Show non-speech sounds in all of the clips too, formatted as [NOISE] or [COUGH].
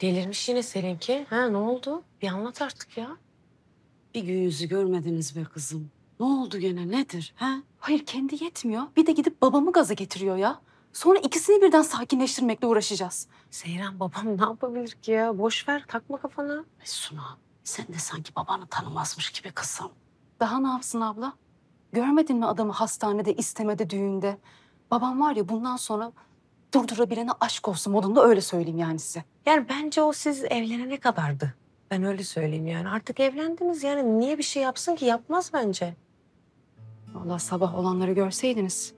Delirmiş yine seninki. Ha ne oldu? Bir anlat artık ya. Bir gün yüzü görmediniz be kızım. Ne oldu gene nedir ha? Hayır kendi yetmiyor. Bir de gidip babamı gaza getiriyor ya. Sonra ikisini birden sakinleştirmekle uğraşacağız. Seyran babam ne yapabilir ki ya? Boş ver takma kafana. Suna sen de sanki babanı tanımazmış gibi kızım. Daha ne yapsın abla? Görmedin mi adamı hastanede, istemede, düğünde? Babam var ya bundan sonra durdurabilene aşk olsun modunda öyle söyleyeyim yani size. Yani bence o siz evlenene kadardı. Ben öyle söyleyeyim yani. Artık evlendiniz yani niye bir şey yapsın ki? Yapmaz bence. Vallahi sabah olanları görseydiniz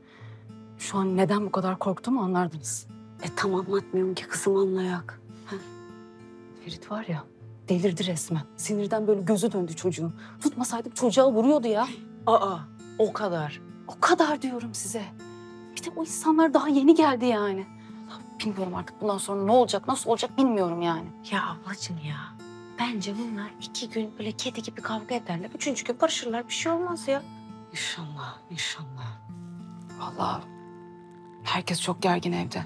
şu an neden bu kadar korktuğumu anlardınız. E tam anlatmıyorum ki kızım anlayak. Ferit var ya delirdi resmen. Sinirden böyle gözü döndü çocuğun. Tutmasaydık çocuğa vuruyordu ya. Aa o kadar. O kadar diyorum size. Bir de o insanlar daha yeni geldi yani. Bilmiyorum artık bundan sonra ne olacak, nasıl olacak bilmiyorum yani. Ya ablacığım ya. Bence bunlar iki gün böyle kedi gibi kavga ederler. Üçüncü gün barışırlar. Bir şey olmaz ya. İnşallah inşallah. Vallahi herkes çok gergin evde.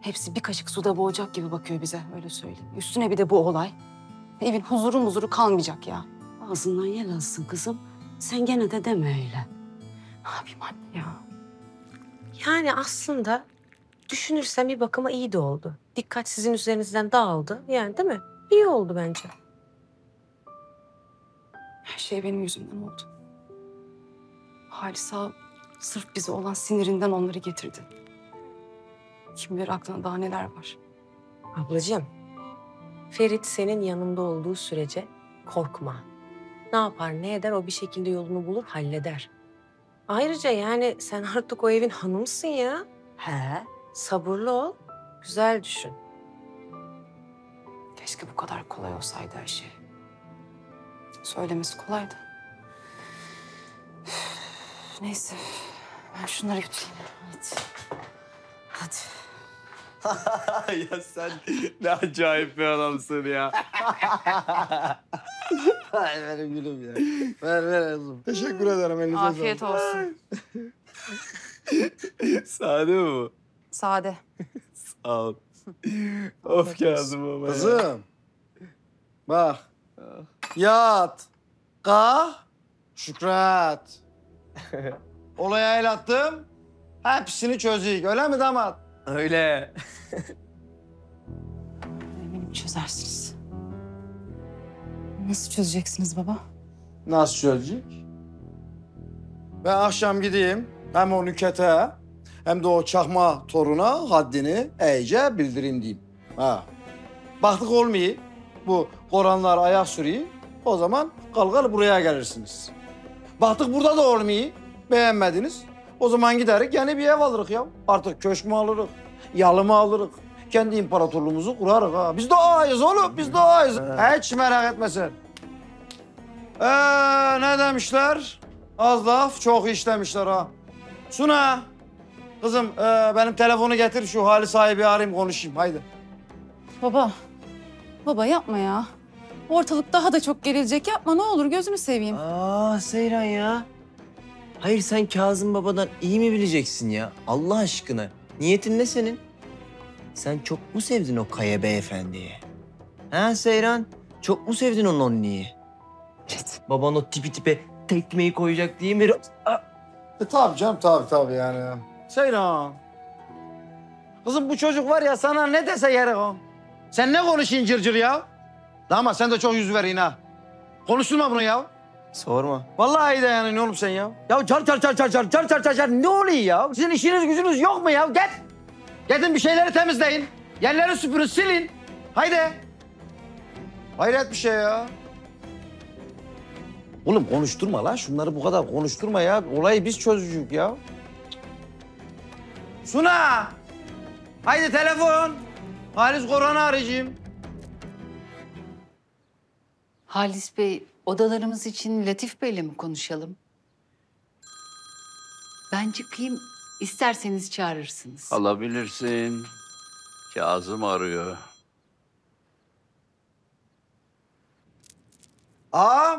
Hepsi bir kaşık suda boğacak gibi bakıyor bize öyle söyleyeyim. Üstüne bir de bu olay. Evin huzuru muzuru kalmayacak ya. Ağzından yel alsın kızım. Sen gene de deme öyle. Ne yapayım anne ya? Yani aslında düşünürsen bir bakıma iyi de oldu. Dikkat sizin üzerinizden dağıldı. Yani değil mi? İyi oldu bence. Her şey benim yüzümden oldu. Halisa sırf bize olan sinirinden onları getirdi. Kim bilir aklına daha neler var. Ablacığım, Ferit senin yanında olduğu sürece korkma. Ne yapar ne eder o bir şekilde yolunu bulur halleder. Ayrıca yani sen artık o evin hanımısın ya. He. Sabırlı ol, güzel düşün. Keşke bu kadar kolay olsaydı her şey. Söylemesi kolaydı. Üf, Neyse. Ben şunları götüreyim. Hadi. Hadi. [LAUGHS] ya sen ne acayip bir adamsın ya. [LAUGHS] Ay benim gülüm ya. Ver ver kızım. Teşekkür ederim elinize Afiyet olsun. [LAUGHS] Sade mi bu? Sade. Sağ ol. [LAUGHS] of Kazım baba ya. Kızım. Bak. Yat. Kalk. Şükret. [LAUGHS] Olaya el attım. Hepsini çözeyim. Öyle mi damat? Öyle. Eminim çözersiniz. Nasıl çözeceksiniz baba? Nasıl çözecek? Ben akşam gideyim. Hem o nükete hem de o çakma toruna haddini iyice bildireyim diyeyim. Ha. Baktık olmuyor. Bu koranlar ayak sürüyor. O zaman kalkar buraya gelirsiniz. Baktık burada da olmuyor. Beğenmediniz. O zaman giderik yeni bir ev alırız ya. Artık köşk mü alırız? Yalı mı alırız? Kendi imparatorluğumuzu kurarız ha. Biz de ağayız oğlum. Biz de ağayız. Hiç merak etme sen. Ee, ne demişler? Az laf çok iş demişler ha. Suna. Kızım ee, benim telefonu getir şu hali sahibi arayayım konuşayım haydi. Baba. Baba yapma ya. Ortalık daha da çok gerilecek. Yapma ne olur gözünü seveyim. Aa Seyran ya. Hayır sen Kazım babadan iyi mi bileceksin ya? Allah aşkına. Niyetin ne senin? Sen çok mu sevdin o Kaya beyefendiyi? Ha Seyran? Çok mu sevdin onun onniyi? Evet. Baban o tipi tipe tekmeyi koyacak diye mi? Aa, E tabii canım tabii tabii yani. Seyran. Kızım bu çocuk var ya sana ne dese yere o. Sen ne konuşuyorsun cırcır ya? Ama sen de çok yüz verin ha. Konuşturma bunu ya. Sorma. Vallahi de yani ne oğlum sen ya? Ya çar çar çar çar çar çar çar çar çar ne oluyor ya? Sizin işiniz gücünüz yok mu ya? Git. Gidin bir şeyleri temizleyin. Yerleri süpürün silin. Haydi. Hayret bir şey ya. Oğlum konuşturma lan. Şunları bu kadar konuşturma ya. Olayı biz çözücük ya. Suna. Haydi telefon. Halis Koran'ı arayacağım. Halis Bey, odalarımız için Latif Bey'le mi konuşalım? Ben çıkayım, isterseniz çağırırsınız. Alabilirsin. Kazım arıyor. Aa.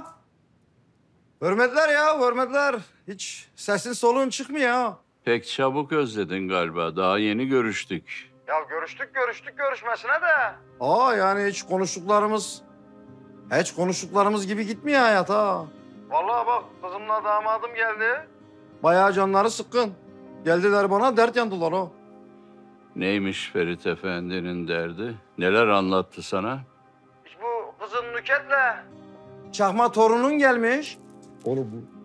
Hürmetler ya, hürmetler. Hiç sesin soluğun çıkmıyor ha. Pek çabuk özledin galiba. Daha yeni görüştük. Ya görüştük görüştük görüşmesine de. Aa yani hiç konuştuklarımız hiç konuştuklarımız gibi gitmiyor hayat ha. Vallahi bak kızımla damadım geldi. Bayağı canları sıkkın. Geldiler bana dert yandılar o. Neymiş Ferit Efendi'nin derdi? Neler anlattı sana? Bu kızın Nüket'le. Çakma torunun gelmiş. Oğlum bu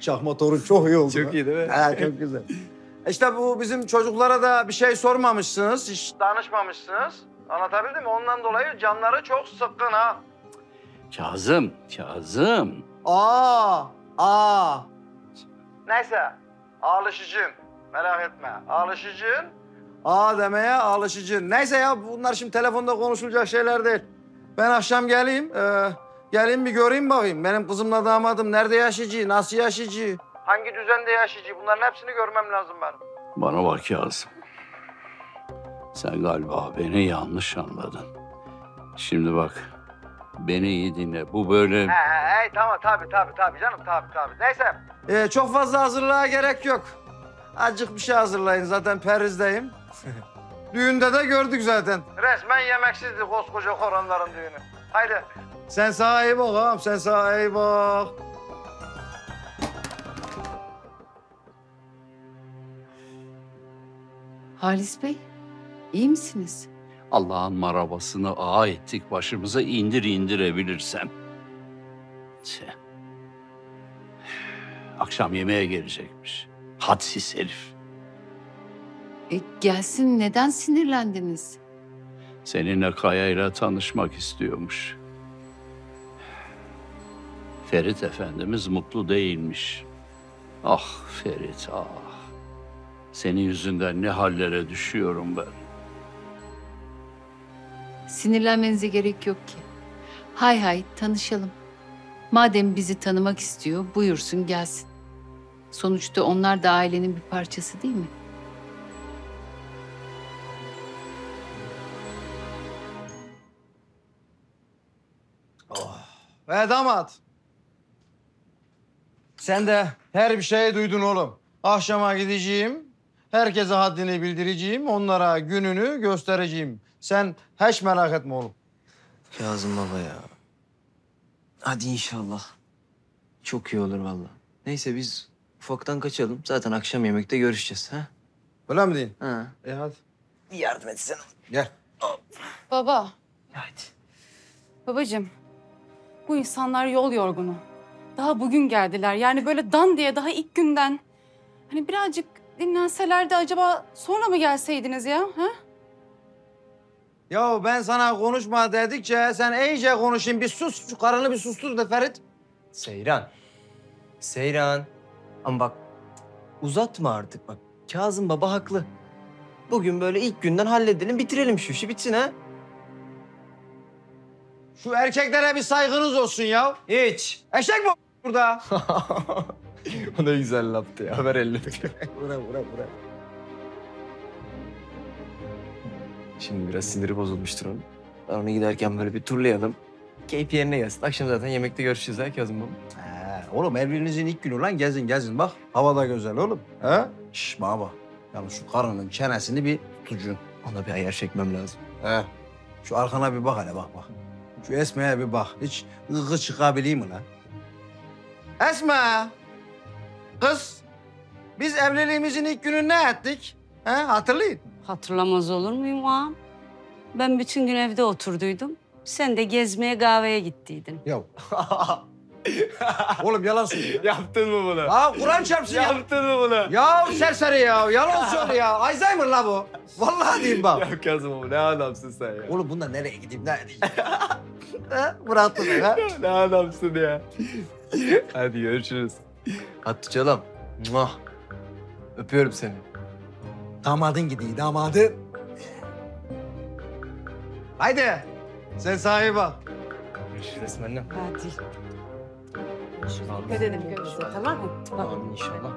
çakma torun çok iyi oldu. Çok iyi değil mi? He çok güzel. [LAUGHS] İşte bu bizim çocuklara da bir şey sormamışsınız, hiç danışmamışsınız. Anlatabildim mi? Ondan dolayı canları çok sıkkın ha. Kazım, Kazım. Aa, aa. Neyse, alışıcın. Merak etme, alışıcın. Aa demeye alışıcın. Neyse ya bunlar şimdi telefonda konuşulacak şeyler değil. Ben akşam geleyim, ee, geleyim bir göreyim bakayım. Benim kızımla damadım nerede yaşayıcı, nasıl yaşayıcı? Hangi düzende yaşayıcı? Bunların hepsini görmem lazım benim. Bana bak Kazım. Sen galiba beni yanlış anladın. Şimdi bak, beni iyi dinle. Bu böyle... He he he tamam tabii tabii tabii canım tabii tabii. Neyse. Ee, çok fazla hazırlığa gerek yok. Azıcık bir şey hazırlayın zaten perizdeyim. [LAUGHS] Düğünde de gördük zaten. Resmen yemeksizdi koskoca koronların düğünü. Haydi. Sen sağa iyi bak ağam sen sağa iyi bak. Halis Bey, iyi misiniz? Allah'ın marabasını ağa ettik başımıza indir indirebilirsem. Tüh. Akşam yemeğe gelecekmiş. Hadsiz herif. E, gelsin neden sinirlendiniz? Seninle Kaya'yla tanışmak istiyormuş. Ferit Efendimiz mutlu değilmiş. Ah Ferit ah. Senin yüzünden ne hallere düşüyorum ben. Sinirlenmenize gerek yok ki. Hay hay tanışalım. Madem bizi tanımak istiyor buyursun gelsin. Sonuçta onlar da ailenin bir parçası değil mi? Ve damat. Sen de her bir şeyi duydun oğlum. Akşama gideceğim. Herkese haddini bildireceğim. Onlara gününü göstereceğim. Sen hiç merak etme oğlum. Kazım baba ya. Hadi inşallah. Çok iyi olur vallahi. Neyse biz ufaktan kaçalım. Zaten akşam yemekte görüşeceğiz ha? Öyle mi deyin? Ha. E hadi. Bir yardım etsene. Gel. Baba, Hadi. babacığım. Bu insanlar yol yorgunu. Daha bugün geldiler. Yani böyle dan diye daha ilk günden. Hani birazcık dinlenseler de acaba sonra mı gelseydiniz ya? Ha? Ya ben sana konuşma dedikçe sen iyice konuşayım. Bir sus. Şu karını bir sustur de Ferit. Seyran. Seyran. Ama bak uzatma artık bak. Kazım baba haklı. Bugün böyle ilk günden halledelim, bitirelim şu işi bitsin ha. Şu erkeklere bir saygınız olsun ya. Hiç. Eşek mi burada? [LAUGHS] o ne güzel laftı ya. Ver elini. [LAUGHS] Bura bura bura. Şimdi biraz siniri bozulmuştur onun. Ben onu giderken böyle bir turlayalım. Keyfi yerine gelsin. Akşam zaten yemekte görüşeceğiz ha Kazım baba. He, oğlum evliliğinizin ilk günü lan gezin gezin bak. Hava da güzel oğlum. He? Şş bana bak. Yani şu karının çenesini bir tutucun. Ona bir ayar çekmem lazım. He. Şu arkana bir bak hele bak bak. Şu Esme'ye bir bak. Hiç ıgı çıkabiliyor mu lan? Esme! Kız, biz evliliğimizin ilk günü ne ettik? He, hatırlayın. Hatırlamaz olur muyum ağam? Ben bütün gün evde oturduydum. Sen de gezmeye kahveye gittiydin. Ya. [LAUGHS] Oğlum yalan söylüyor. Yaptın mı bunu? Aa Kur'an çarpsın ya. Yaptın mı bunu? Ya serseri ya. Yalan söylüyor ya. Alzheimer la bu. Vallahi diyeyim bak. Ya Kazım baba ne adamsın sen ya. Oğlum bundan nereye gideyim ne edeyim? [LAUGHS] He, Bıraktın ha. ne adamsın ya. Hadi görüşürüz. Tutalım. Muah. Öpüyorum seni. Damadın gidiyor damadın. Haydi. Sen sahibi bak. Görüşürüz Esmer'le. Hadi. Dikkat edin birbirinize tamam mı? Amin inşallah.